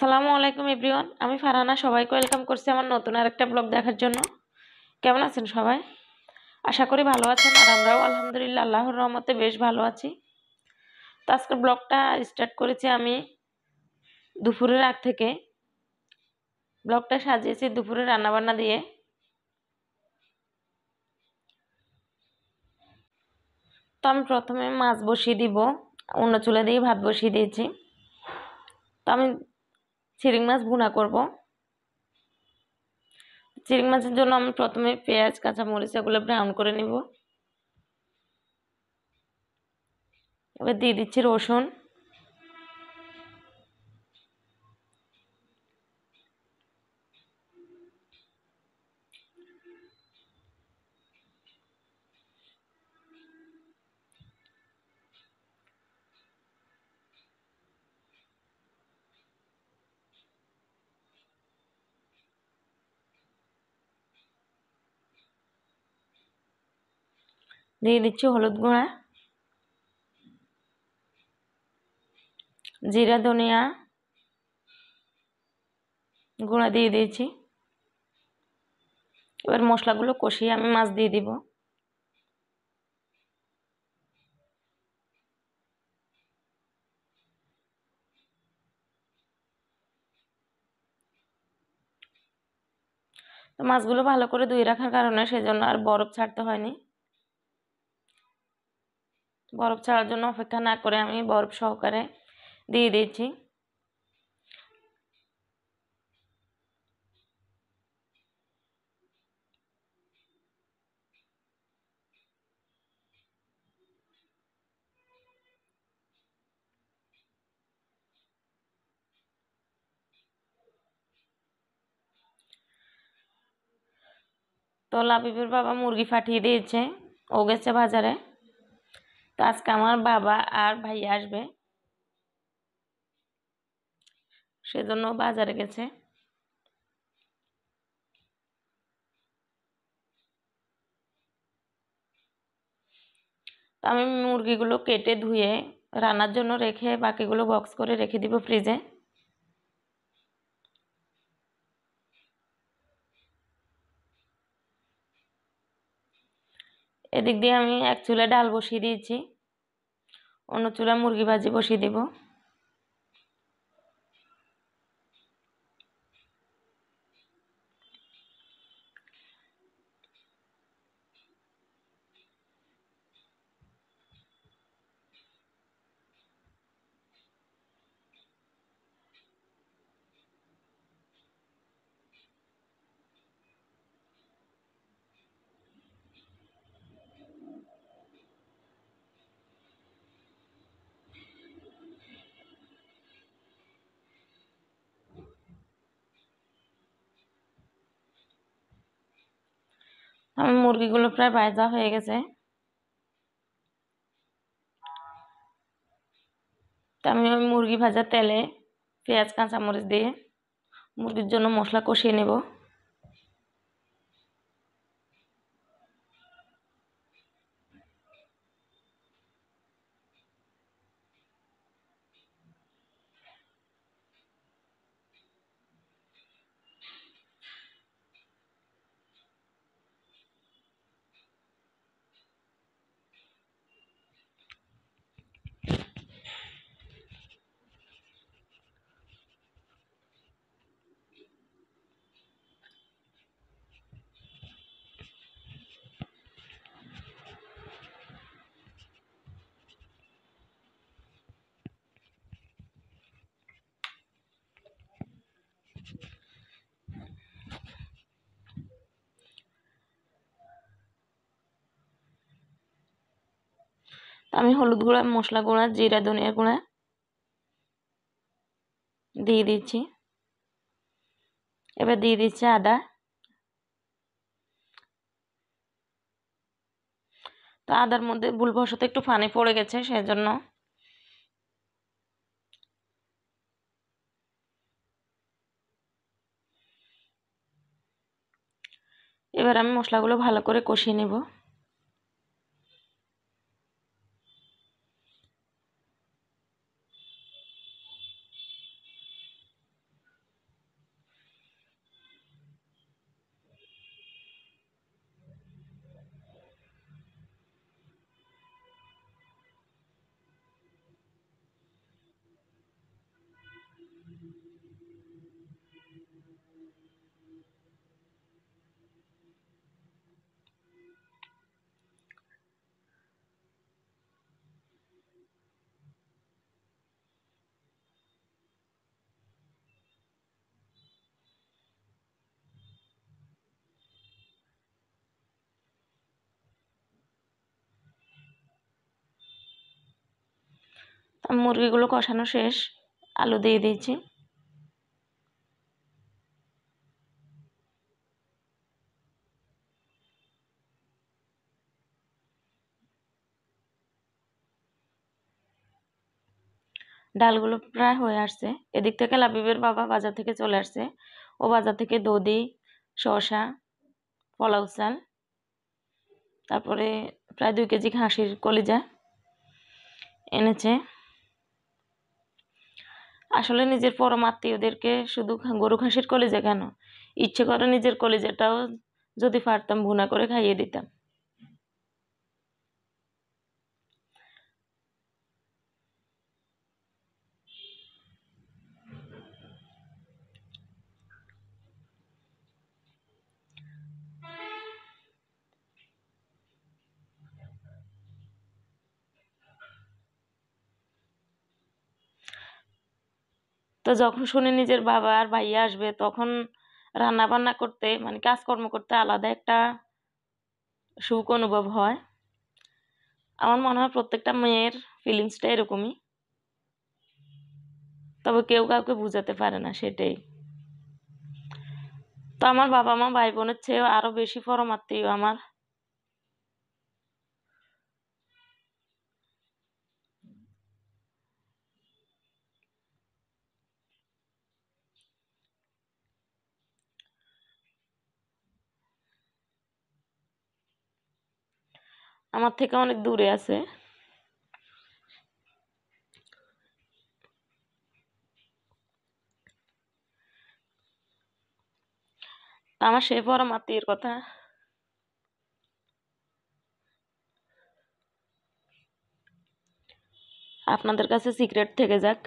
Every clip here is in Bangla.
আসসালামু আলাইকুম, এভরিওয়ান। আমি ফারহানা, সবাইকে ওয়েলকাম করছি আমার নতুন আরেকটা ব্লগ দেখার জন্য। কেমন আছেন সবাই? আশা করি ভালো আছেন, আর আমরাও আলহামদুলিল্লাহ, আল্লাহর রহমতে বেশ ভালো আছি। তো আজকের ব্লগটা স্টার্ট করেছি আমি দুপুরের আগ থেকে। ব্লগটা সাজিয়েছি দুপুরে রান্নাবান্না দিয়ে। তো আমি প্রথমে মাছ বসিয়ে দিব, অন্য চুলা দিয়ে ভাত বসিয়ে দিয়েছি। তো আমি চিংড়ি মাছ ভুনা করব। চিংড়ি মাছের জন্য আমি প্রথমে পেঁয়াজ, কাঁচামরিচ এগুলো ব্রাউন করে নেব। এবার দিয়ে দিচ্ছি রসুন। দিয়ে দিচ্ছি হলুদ গুঁড়া, জিরা ধনিয়া গুঁড়া দিয়ে দিয়েছি। এবার মশলাগুলো কষিয়ে আমি মাছ দিয়ে দিব। তো মাছগুলো ভালো করে ধুয়ে রাখার কারণে সেজন্য আর বরফ ছাড়তে হয়নি। বরফ ছাড়ার জন্য অপেক্ষা না করে আমি বরফ সহকারে দিয়ে দিয়েছি। তো লাবিবের বাবা মুরগি পাঠিয়ে দিয়েছে, ও গেছে বাজারে। তো আজকে আমার বাবা আর ভাই আসবে। সেজন্য বাজারে গেছে। তো আমি মুরগিগুলো কেটে ধুয়ে রান্নার জন্য রেখে বাকিগুলো বক্স করে রেখে দিব ফ্রিজে এদিক দিয়ে আমি এক চুলে ডাল বসিয়ে দিয়েছি অন্য চুলা মুরগি ভাজি বসিয়ে দেব। আমার মুরগিগুলো প্রায় ভাজা হয়ে গেছে। তা আমি ওই মুরগি ভাজা তেলে পেঁয়াজ, কাঁচামরিচ দিয়ে মুরগির জন্য মশলা কষিয়ে নেব। আমি হলুদ গুঁড়া, মশলা গুঁড়া, জিরা, ধনিয়া গুঁড়া দিয়ে দিচ্ছি। এবার দিয়ে দিচ্ছি আদা। তো আদার মধ্যে ভুলবশত একটু পানি পড়ে গেছে, সেজন্য এবার আমি মশলাগুলো ভালো করে কষিয়ে নেব। মুরগিগুলো কষানো শেষ, আলু দিয়ে দিয়েছি। ডালগুলো প্রায় হয়ে আসছে। এদিক থেকে লাবিবের বাবা বাজার থেকে চলে আসছে। ও বাজার থেকে দধি, শসা, পোলাও চাল, তারপরে প্রায় দুই কেজি খাসির কলিজা এনেছে। আসলে নিজের পরম আত্মীয়দেরকে শুধু গরু খাসির কলিজা কেন? ইচ্ছে করে নিজের কলিজাটাও যদি পারতাম ভুনা করে খাইয়ে দিতাম। তো যখন শুনি নিজের বাবা আর ভাইয়া আসবে, তখন রান্না বান্না করতে মানে কাজকর্ম করতে আলাদা একটা সুখ অনুভব হয়। আমার মনে হয় প্রত্যেকটা মেয়ের ফিলিংসটা এরকমই। তবে কেউ কাউকে বুঝাতে পারে না, সেটাই। তো আমার বাবা মা ভাই বোনের চেয়েও আরও বেশি পরমাত্মীয় আমার। আমার থেকে অনেক দূরে আছে। আমার সে পরম আত্মীয়ের কথা। আপনাদের কাছে সিক্রেট থেকে যাক।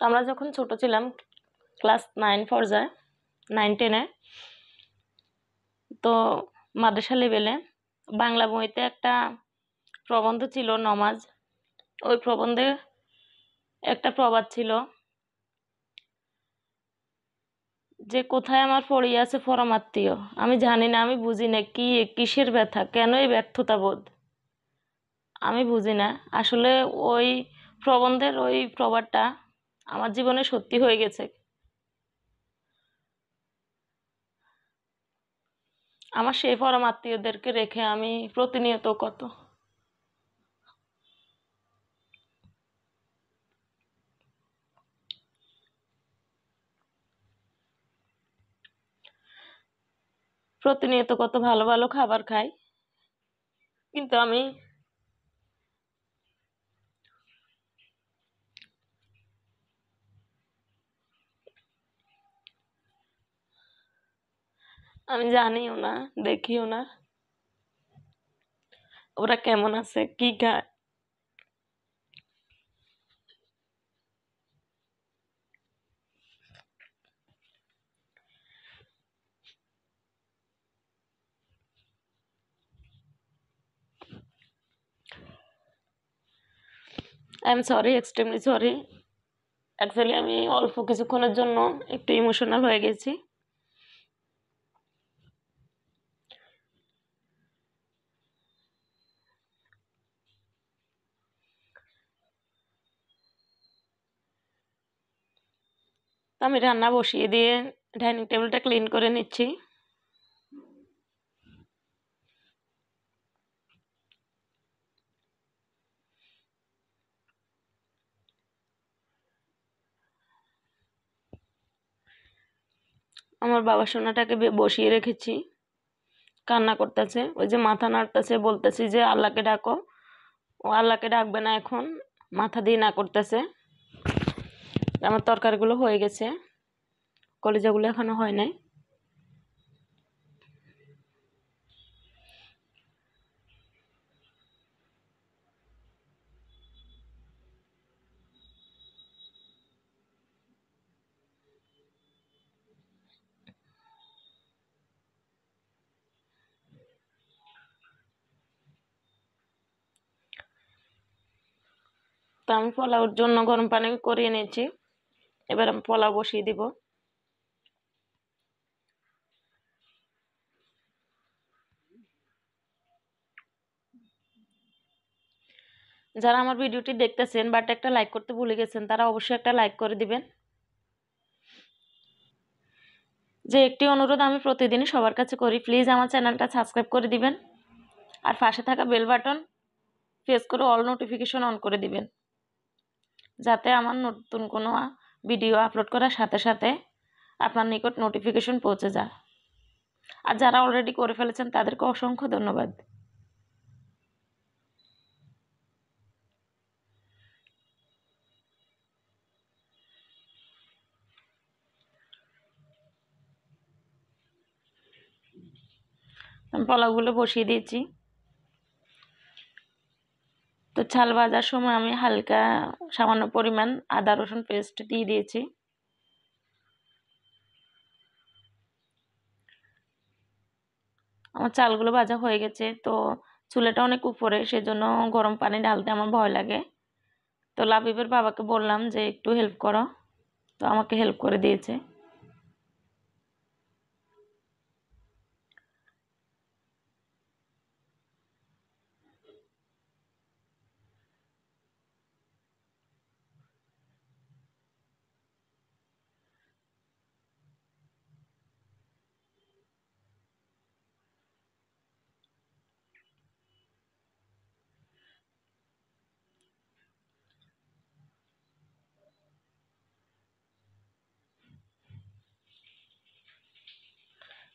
তো আমরা যখন ছোট ছিলাম ক্লাস নাইন পর্যায়ে নাইন টেনে তো মাদ্রাসা লেভেলে বাংলা বইতে একটা প্রবন্ধ ছিল, নমাজ। ওই প্রবন্ধে একটা প্রবাদ ছিল যে, কোথায় আমার পড়িয়াছে পরমাত্মীয় আমি জানি না, আমি বুঝি না কি, কিসের ব্যথা, কেন এই ব্যর্থতা বোধ? আমি বুঝি না। আসলে ওই প্রবন্ধের ওই প্রবাদটা আমার জীবনে সত্যি হয়ে গেছে। আমার সেই পরম আত্মীয়দেরকে রেখে আমি প্রতিনিয়ত কত। প্রতিনিয়ত কত ভালো ভালো খাবার খাই, কিন্তু আমি আমি জানিও না, দেখিও না। ওরা কেমন আছে, কি খায়? I am sorry extremely sorry actually আমি অল্প কিছুক্ষণের জন্য একটু ইমোশনাল হয়ে গেছি। আমি রান্না বসিয়ে দিয়ে ডাইনিং টেবিলটা ক্লিন করে নিচ্ছি। আমার বাবা সোনাটাকে বসিয়ে রেখেছি। কান্না করতেছে। ওই যে মাথা নাড়তেছে, বলতেছি যে, আল্লাহকে ডাকো। ও আল্লাহকে ডাকবে না এখন, মাথা দিয়ে না করতেছে। আমার তরকারিগুলো হয়ে গেছে। কলিজাগুলো এখনও হয় নাই। আমি পোলাওর জন্য গরম পানি করিয়ে নিয়েছি। এবার আমি পোলাও বসিয়ে দিব। যারা আমার ভিডিওটি দেখতেছেন বাট একটা লাইক করতে ভুলে গেছেন, তারা অবশ্যই একটা লাইক করে দিবেন। যে একটি অনুরোধ আমি প্রতিদিনই সবার কাছে করি প্লিজ আমার চ্যানেলটা সাবস্ক্রাইব করে দিবেন। আর পাশে থাকা বেল বাটন প্রেস করে অল নোটিফিকেশন অন করে দিবেন। যাতে আমার নতুন কোনো ভিডিও আপলোড করার সাথে সাথে আপনার নিকট নোটিফিকেশন পৌঁছে যায়। আর যারা অলরেডি করে ফেলেছেন, তাদেরকে অসংখ্য ধন্যবাদ। আমি পোলাওগুলো বসিয়ে দিয়েছি। তো ছাল ভাজার সময় আমি হালকা সামান্য পরিমাণ আদা, রসুন পেস্ট দিয়ে দিয়েছি। আমার চালগুলো ভাজা হয়ে গেছে, তো চুলেটা অনেক উপরে, সেজন্য গরম পানি ঢালতে আমার ভয় লাগে। তো লাবিবের বাবাকে বললাম যে, একটু হেল্প করো। তো আমাকে হেল্প করে দিয়েছে।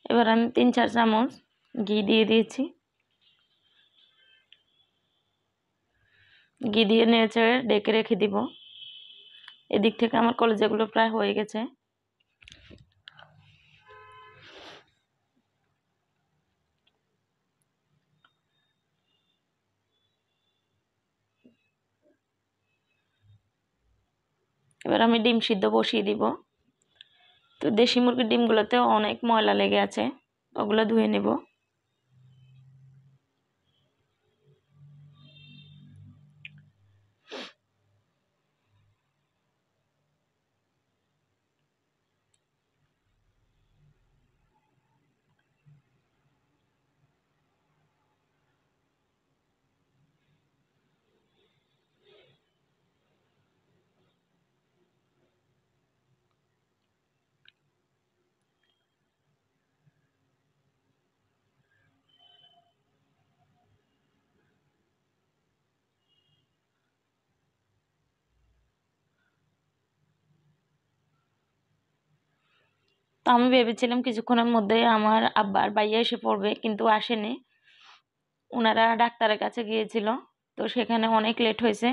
এবার আমি তিন চার চামচ ঘি দিয়ে দিয়েছি। ঘি দিয়ে নেড়ে ডেকে রেখে দিব। এদিক থেকে আমার কলেজাগুলো প্রায় হয়ে গেছে। এবার আমি ডিম সিদ্ধ বসিয়ে দিব। তো দেশি মুরগির ডিমগুলোতেও অনেক ময়লা লেগে আছে ওগুলো ধুয়ে নেব। তো আমি ভেবেছিলাম কিছুক্ষণের মধ্যে আমার আব্বার বাইয়া এসে পড়বে, কিন্তু আসেনি। ওনারা ডাক্তারের কাছে গিয়েছিল, তো সেখানে অনেক লেট হয়েছে।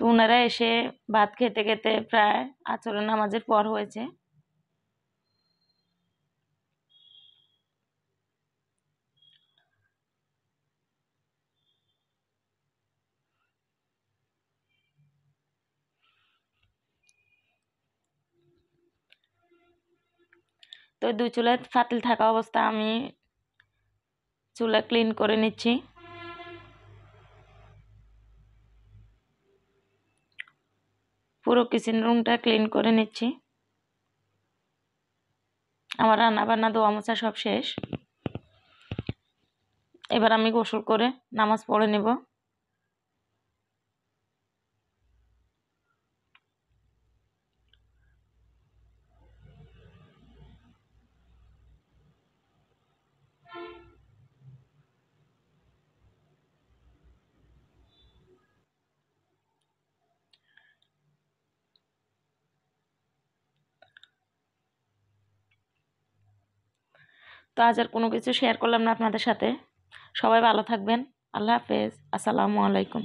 তো ওনারা এসে ভাত খেতে খেতে প্রায় আচরণ নামাজের পর হয়েছে। তো দু চুলের ফাতিল থাকা অবস্থা আমি চুলা ক্লিন করে নিচ্ছি। পুরো কিচেন রুমটা ক্লিন করে নিচ্ছি। আমার রান্না বান্না দোয়া মোছা সব শেষ। এবার আমি গোসল করে নামাজ পড়ে নেব। তো আজ আর কোনো কিছু শেয়ার করলাম না আপনাদের সাথে। সবাই ভালো থাকবেন। আল্লাহ হাফেজ। আসসালামু আলাইকুম।